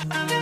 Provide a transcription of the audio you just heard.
I'm